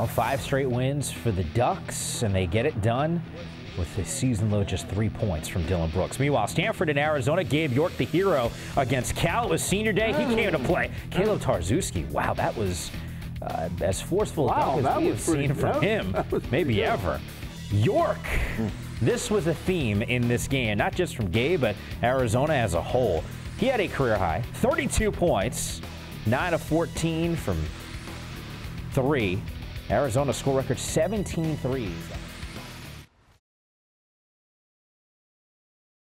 Well, five straight wins for the Ducks, and they get it done with a season low just three points from Dillon Brooks. Meanwhile, Stanford and Arizona, Gabe York the hero against Cal. It was senior day. He came to play. Kaleb Tarczewski, wow, that was uh, as forceful Wow, as we have seen from him, maybe good. ever. York. This was a theme in this game, not just from Gabe, but Arizona as a whole. He had a career high, 32 points, 9 of 14 from three. Arizona score record 17 threes.